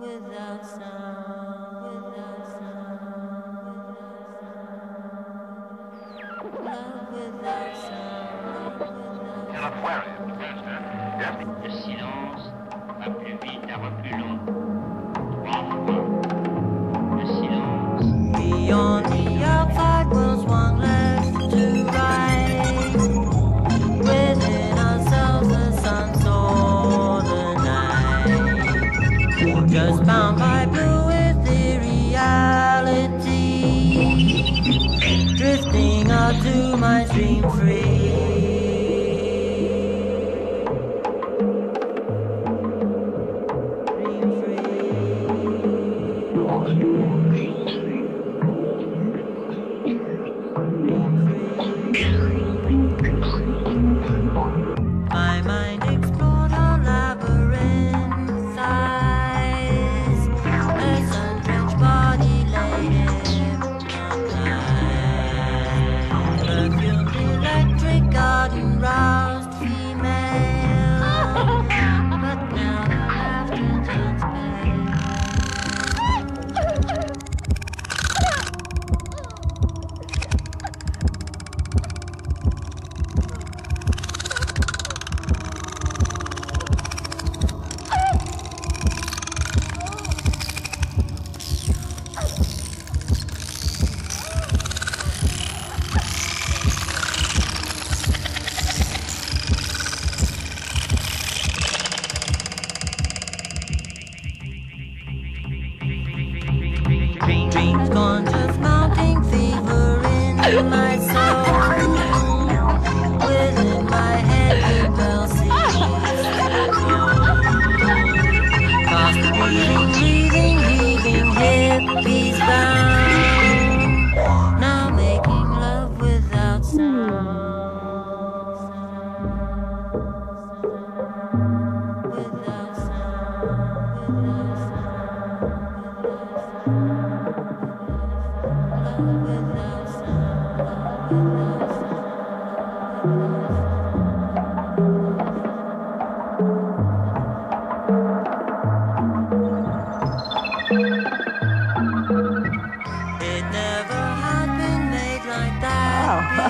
Without To my dream free. My soul.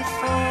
Before.